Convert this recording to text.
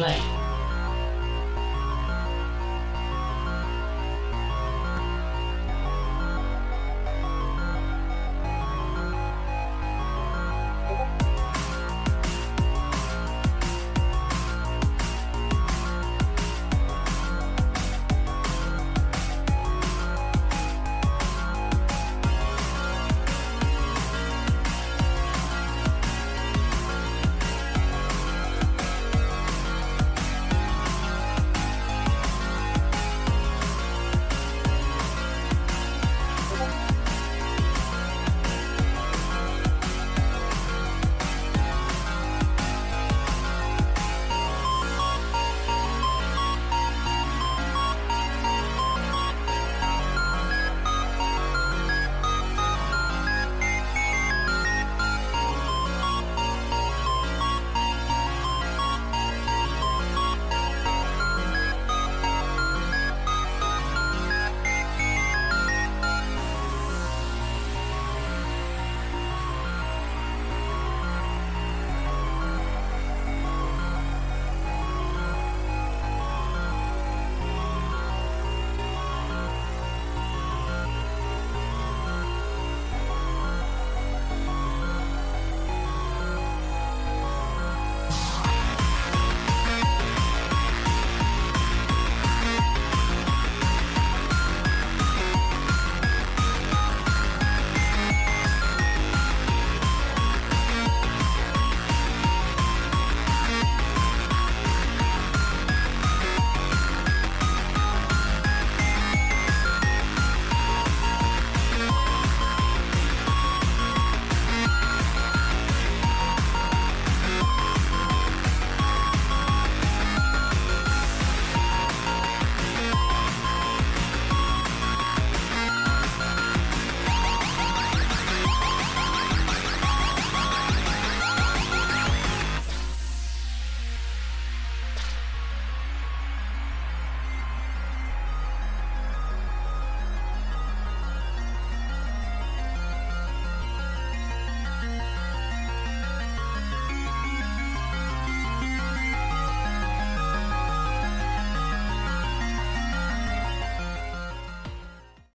对。